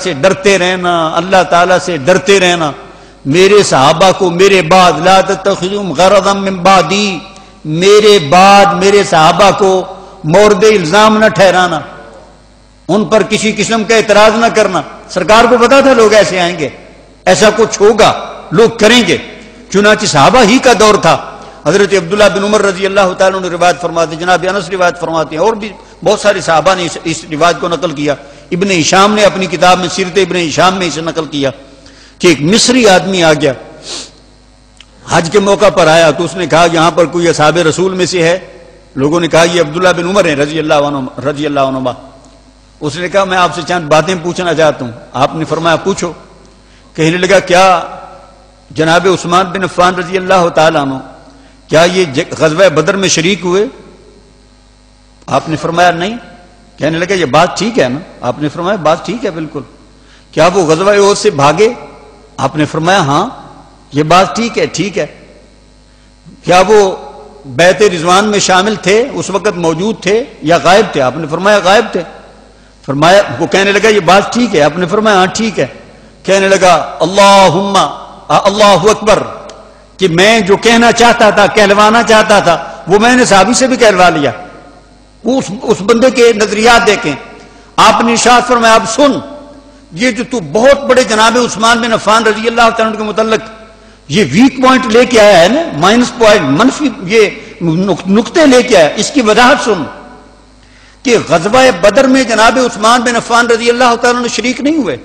से डरते रहना अल्लाह ताला से डरते रहना। मेरे सहाबा को मेरे बाद लातम गरदम्बादी मेरे बाद मेरे सहाबा को मोरद इल्ज़ाम न ठहराना। उन पर किसी किस्म का एतराज़ न करना। सरकार को पता था लोग ऐसे आएँगे ऐसा कुछ होगा लोग करेंगे। चुनाची साहबा ही का दौर था। हज़रत अब्दुल्ला बिन उमर रज़ी अल्लाह तने रिवायत फरमाते जनाब अनस रिवायत फरमाते हैं और भी बहुत सारे साहबा ने इस, इस रिवायत को नकल किया। इबन ईशाम ने अपनी किताब में, सीरत इबन ईशाम में इसे नकल किया कि एक मिस्री आदमी आ गया, हज के मौका पर आया तो उसने कहा, यहाँ पर कोई असाब रसूल में से है? लोगों ने कहा, ये अब्दुल्ला बिन उमर है रज़ी अल्लाह रज़ी अल्लाह उसने कहा, मैं आपसे चंद बातें पूछना चाहता हूँ। आपने फरमाया, पूछो। कहने लगा, क्या जनाब उस्मान बिन अफ़ान रज़ी अल्लाह तु क्या ये गजब बदर में शरीक हुए? आपने फरमाया, नहीं। कहने लगा, ये बात ठीक है ना? आपने फरमाया, बात ठीक है, बिल्कुल। क्या वो गजवा ओर से भागे? आपने फरमाया, हाँ, ये बात ठीक है ठीक है। क्या वो बैत रिजवान में शामिल थे? उस वक्त मौजूद थे या गायब थे? आपने फरमाया, गायब थे। फरमाया, वो कहने लगा, ये बात ठीक है। आपने फरमाया हाँ ठीक है। कहने लगा अल्लाह अल्लाह अकबर, कि मैं जो कहना चाहता था, कहलवाना चाहता था, वो मैंने साहबी से भी कहलवा लिया। उस उस बंदे के नजरियात देखें। आपने शाह फरमाया अब सुन। ये जो तू बहुत बड़े जनाब उस्मान बिन अफान रज़ी अल्लाह के मुतलक ये वीक पॉइंट लेके आया है ना? माइनस पॉइंट मनफी, ये नुकते लेके आया। इसकी वजाहत सुन कि गजबा बदर में जनाब उस्मान बिन अफान रज़ी अल्लाह शरीक नहीं हुए।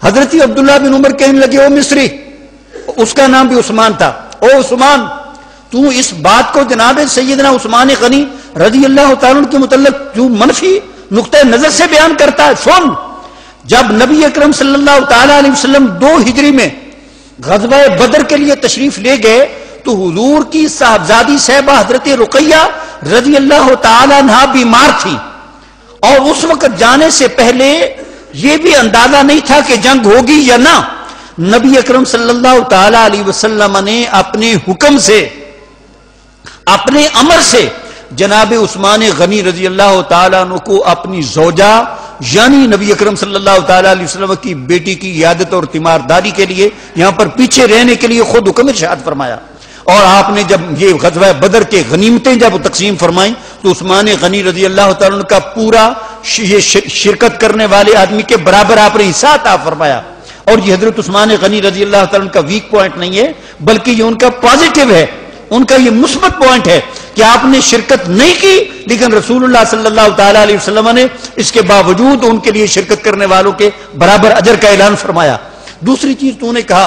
हज़रत अब्दुल्ला बिन उमर कहने लगे, ओ मिस्री, उसका नाम भी उस्मान था। ओ उस्मान, तू इस बात को जनाब सैदना उस्मान गनी रज़ी अल्लाह के मुतलक तू मनफी नुकते नज़र से बयान करता है सुन जब नबी अक्रम सल्लल्लाहु दो हिजरी में गजबा बदर के लिए तशरीफ़ ले गए तो हुजूर की साहबजादी साहबा हज़रत रुकैया रज़ी अल्लाह तहा बीमार थी। और उस वक्त जाने से पहले यह भी अंदाज़ा नहीं था कि जंग होगी या ना। नबी अकरम सल्लल्लाहु वसल्लम ने अपने हुक्म से, अपने अमर से जनाब उस्मान गनी रज़ी अल्लाह तु को अपनी जोजा, यानी नबी अकरम वसल्लम की बेटी की यादत और तीमारदारी के लिए, यहाँ पर पीछे रहने के लिए खुद हुक्म इशाद फरमाया। और आपने जब ये गजवा बदर के गनीमतें जब तकसीम फरमाई तो उस्मान गनी रज़ी अल्लाह का पूरा ये शिरकत करने वाले आदमी के बराबर आपने हिस्सा था फरमाया। और ये हज़रत उस्मान गनी रज़ी अल्लाह का वीक पॉइंट नहीं है, बल्कि ये उनका पॉजिटिव है। उनका ये मुस्बत पॉइंट है। कि आपने शिरकत नहीं की, लेकिन रसूलुल्लाह सल्लल्लाहु अलैहि वसल्लम ने इसके बावजूद उनके लिए शिरकत करने वालों के बराबर अजर का ऐलान फरमाया। दूसरी चीज़ तूने कहा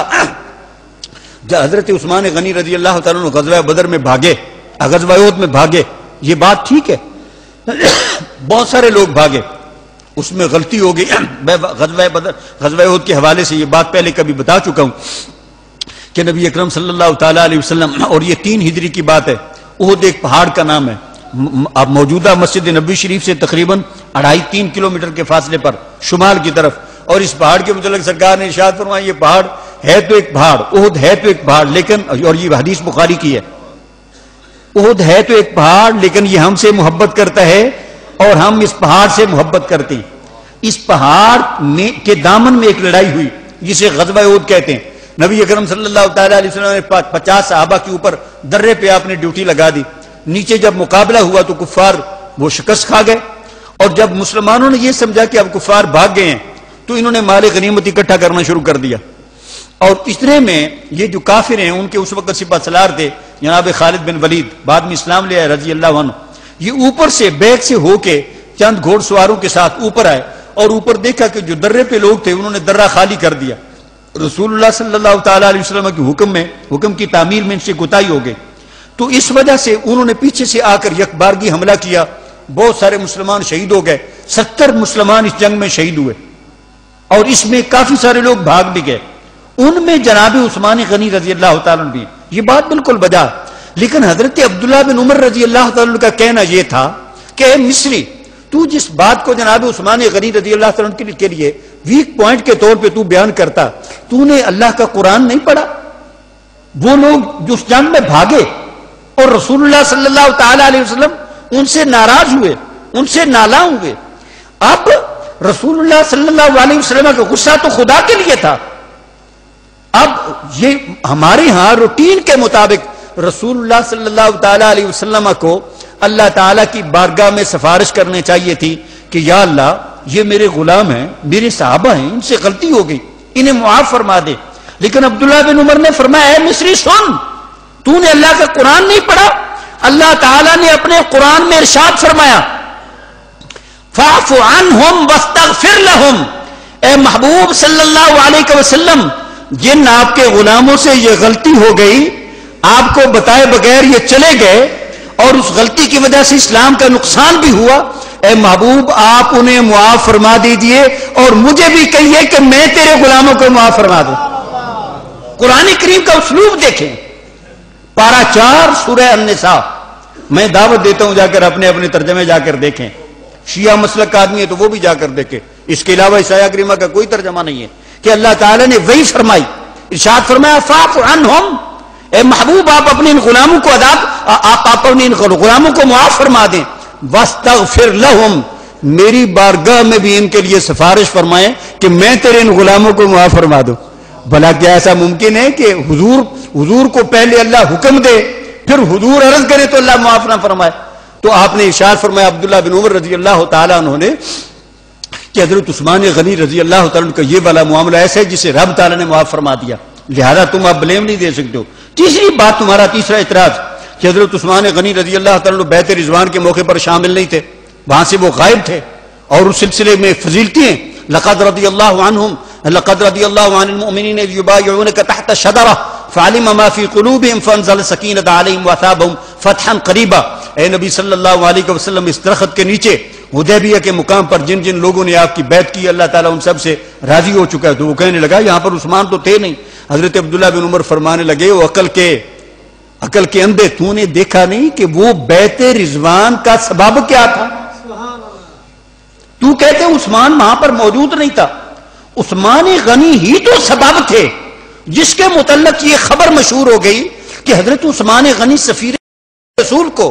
हज़रत उस्मान गनी रज़ी अल्लाह गजवा बदर में भागे गजवायोद में भागे, ये बात ठीक है। बहुत सारे लोग भागे। उसमें गलती हो गई। गजवा बदर गजवायोद के हवाले से ये बात पहले कभी बता चुका हूँ कि नबी अकरम सल्लल्लाहु अलैहि वसल्लम, और ये तीन हिजरी की बात है। उहद एक पहाड़ का नाम है। अब मौजूदा मस्जिद नबी शरीफ से तकरीबन अढ़ाई तीन किलोमीटर के फासले पर, शुमाल की तरफ़। और इस पहाड़ के मुतल सरकार ने इशाद फरमाया ये पहाड़ है तो एक पहाड़, उहद है तो एक पहाड़, लेकिन, और ये हदीस बुखारी की है। उहद है तो एक पहाड़, लेकिन ये हमसे मोहब्बत करता है, और हम इस पहाड़ से मोहब्बत करते हैं। इस पहाड़ में, के दामन में एक लड़ाई हुई, जिसे गजबा उहद कहते हैं। नबी अकरम सल्लल्लाहु अलैहि वसल्लम ने पचास साहबा के ऊपर दर्रे पे आपने ड्यूटी लगा दी। नीचे जब मुकाबला हुआ तो कुफार वो शिकस्त खा गए। और जब मुसलमानों ने यह समझा कि अब कुफार भाग गए हैं तो इन्होंने माल गनीमत इकट्ठा करना शुरू कर दिया। और इतने में ये जो काफिर हैं, उनके उस वक्त सिपा सलार थे, जनाब खालिद बिन वलीद, बाद में इस्लाम ले आए रज़ी अल्लाह ये ऊपर से बैग से होके चंद घोड़सवारों के साथ ऊपर आए और ऊपर देखा कि जो दर्रे पे लोग थे, उन्होंने दर्रा खाली कर दिया। रसूलुल्लाह सल्लल्लाहु अलैहि वसल्लम के हुक्म में, हुक्म की तामीर में इनसे गुताई हो गई। तो इस वजह से उन्होंने पीछे से आकर यकबारगी हमला किया। बहुत सारे मुसलमान शहीद हो गए। सत्तर मुसलमान इस जंग में शहीद हुए। और इसमें काफ़ी सारे लोग भाग भी गए। उनमें जनाब उस्मान गनी रज़ी अल्लाह भी। ये बात बिल्कुल बजा। लेकिन हज़रत अब्दुल्ला बिन उमर रज़ी अल्लाह का कहना यह था कि मिस्री, तू जिस बात को जनाब उस्मान गनी रज़ी अल्लाह के लिए वीक पॉइंट के तौर पे तू बयान करता, तूने अल्लाह का कुरान नहीं पढ़ा। वो लोग जो जंग में भागे और रसूलुल्लाह सल्लल्लाहु अलैहि वसल्लम उनसे नाराज़ हुए, उनसे नाला हुए। अब रसूलुल्लाह सल्लल्लाहु अलैहि वसल्लम का गुस्सा तो खुदा के लिए था। अब ये हमारे यहाँ रूटीन के मुताबिक रसूलुल्लाह सल्लल्लाहु अलैहि वसल्लम को अल्लाह ताला की बारगाह में सिफारिश करने चाहिए थी कि या अल्लाह ये मेरे गुलाम हैं, मेरे साहबा हैं, इनसे गलती हो गई, इन्हें मुआफ फरमा दे। लेकिन अब्दुल्ला बिन उमर ने फरमाया मिस्री, सुन, तूने अल्लाह का कुरान नहीं पढ़ा? अल्लाह ताला ने अपने कुरान में इरशाद फरमाया, फाफ अन हम वस्तगफिर लहुम। ए महबूब सल्लल्लाहु अलैहि वसल्लम, जिन आपके गुलामों से यह गलती हो गई, आपको बताए बगैर ये चले गए, और उस गलती की वजह से इस्लाम का नुकसान भी हुआ ए महबूब, आप उन्हें मुआफ फरमा दीजिए और मुझे भी कहिए कि मैं तेरे गुलामों को मुआफ फरमा दू। कुरान करीम का उसलूब देखें। पारा चार सूर्य अन्सा मैं दावत देता हूँ जाकर अपने अपने तर्जमे जाकर देखें। शिया मसलक का आदमी है तो वो भी जाकर देखे। इसके अलावा ईसाया करीमा का कोई तर्जमा नहीं है कि अल्लाह ताला ने वही फरमाई। इर्शाद फरमाया, फाफ अन ए महबूब, आप अपने इन गुलामों को अदा आप आप अपने इन गुलामों को मुआफ फरमा दें। वस्तग फिर लहम, मेरी बारगाह में भी इनके लिए सिफारिश फरमाए कि मैं तेरे इन गुलामों को मुआफ फरमा दूँ। भला क्या ऐसा मुमकिन है कि हुजूर हुजूर को पहले अल्लाह हुक्म दे, फिर हुजूर अर्ज़ करे तो अल्लाह मुआफ ना फरमाए? तो आपने इशार फरमाया अब्दुल्ला बिन उमर रज़ी अल्लाह तुन्होंने कि हज़रत उस्मान गनी रज़ी अल्लाह का ये वाला मामला ऐसा है जिसे रब ताला ने मुआफ फरमा दिया। लिहाजा तुम आप ब्लेम नहीं दे सकते हो। तीसरी बात तुम्हारा तीसरा इतराज कि हज़रत उस्मान गनी रज़ी अल्लाह बैत रिजवान के मौके पर शामिल नहीं थे। वहाँ से वो गायब थे और उस सिलसिले में फजीलती हैं। लकद रदी अल्लाह लकद रदी अल्लाह तहत शदरा फ़ालिम माफ़ी कलूब फ़नजल सकीनत आलिम वसाबम फ़तहन करीबा। ए नबी सल्लल्लाहु अलैहि वसल्लम, इस दरख्त के नीचे हुदैबिया के मुकाम पर जिन जिन लोगों ने आपकी बैत की, अल्लाह ताला उन सबसे राज़ी हो चुका है। तो वो कहने लगा, यहाँ पर उस्मान तो थे नहीं। हज़रत अब्दुल्ला बिन उमर फरमाने लगे वो अकल के अकल के अंधे, तूने देखा नहीं कि वो बैत रिजवान का सबब क्या था? तू कहते उस्मान वहाँ पर मौजूद नहीं था। उस्मान गनी ही तो सबब थे, जिसके मुतलक ये खबर मशहूर हो गई कि हज़रत उस्मान गनी सफीर रसूल को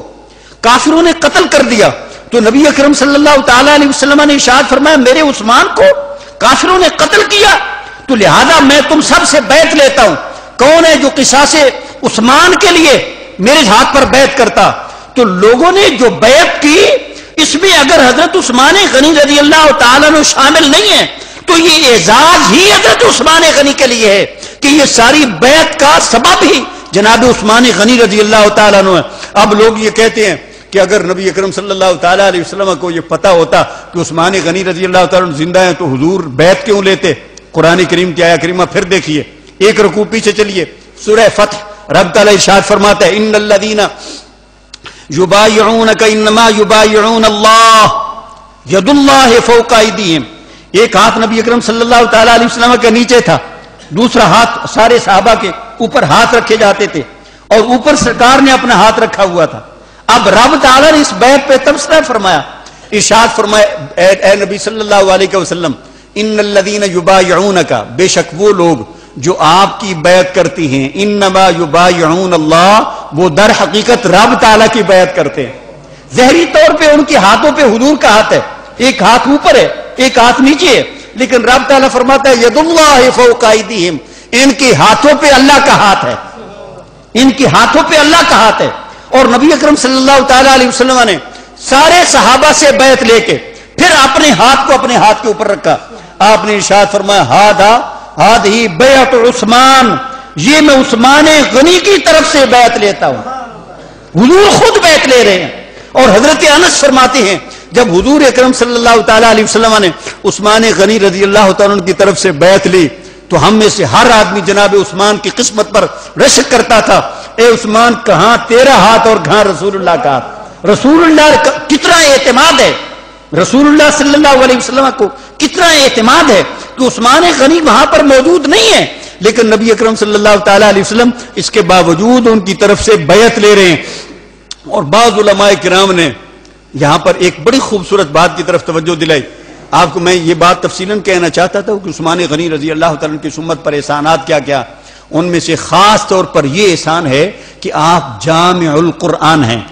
काफिरों ने कत्ल कर दिया। तो नबी अकरम सल्लल्लाहु अलैहि वसल्लम ने इशाद फरमाया, मेरे उस्मान को काफिरों ने कत्ल किया। तो लिहाजा मैं तुम सबसे बैत लेता हूँ। कौन है जो किसा से उस्मान के लिए मेरे हाथ पर बैत करता। तो लोगों ने जो बैत की, इसमें अगर हज़रत उस्मान गनी रज़ी अल्लाह शामिल नहीं है तो ये एजाज ही हज़रत उस्मान गनी के लिए है कि ये सारी बैत का सबब ही जनाब उस्मान गनी रज़ी अल्लाह है। अब लोग ये कहते हैं कि अगर नबी अकरम वसल्लम को ये पता होता कि उस्मान गनी रज़ी अल्लाह ज़िंदा है तो हजूर बैत क्यों लेते? कुरानी करीम की आया करीमा फिर देखिए। एक रकू पीछे चलिए। सुरह फतह। रब तला इशाद फरमाता इन लदीना का इनमा युबायून अल्लाह यदुल्लाह फौकाईदीम एक हाथ नबी अकरम सल्लल्लाहु के नीचे था, दूसरा हाथ सारे साहबा के ऊपर हाथ रखे जाते थे और ऊपर सरकार ने अपना हाथ रखा हुआ था। अब रब ताला ने इस बैत पे तबसरा फरमाया। इशाद फरमाया नबी सल्लल्लाहु इन लदीन युबायून का बेशक वो लोग जो आपकी बैत करती हैं इन नबा युबायून अल्लाह, वो दर हकीकत रब ताला की बैत करते हैं। जहरी तौर पे उनके हाथों पे हुजूर का हाथ है। एक हाथ ऊपर है, एक हाथ नीचे है। लेकिन रब ताला फरमाता है यदुल्लाफौकाइदीम इनके हाथों पे अल्लाह का हाथ है। इनके हाथों पे अल्लाह का हाथ है। और नबी अकरम सल्लल्लाहु ने सारे सहाबा से बैत लेके फिर अपने हाथ को अपने हाथ के ऊपर रखा। आपने इशाद फरमाया हाथ हाथ ही बेत उस्मान, ये मैं उस्मान गनी की तरफ़ से बैत लेता हूँ। हुजूर खुद बैत ले रहे हैं। और हज़रत अनस फरमाते हैं, जब हुजूर अकरम सल्लल्लाहु ने उस्मान गनी रज़ी अल्लाह की तरफ़ से बैत ली तो हम में से हर आदमी जनाब उस्मान की किस्मत पर रशक करता था। ए उस्मान, कहा तेरा हाथ और कहाँ रसूलुल्लाह का रसूलुल्लाह कितना एतमाद है। रसूलुल्लाह सल्लल्लाहु अलैहि वसल्लम को कितना एतमाद है कि उस्मान गनी वहाँ पर मौजूद नहीं है। लेकिन नबी अकरम सल्लल्लाहु इसके बावजूद उनकी तरफ़ से बैत ले रहे हैं। और बाज किराम ने यहाँ पर एक बड़ी खूबसूरत बात की तरफ़ तवज्जो दिलाई। आपको मैं ये बात तफसीलन कहना चाहता था कि उस्मान गनी रज़ी अल्लाह की सुम्मत पर एहसानात क्या क्या? उनमें से खास तौर पर यह एहसान है कि आप जाम कुरान हैं।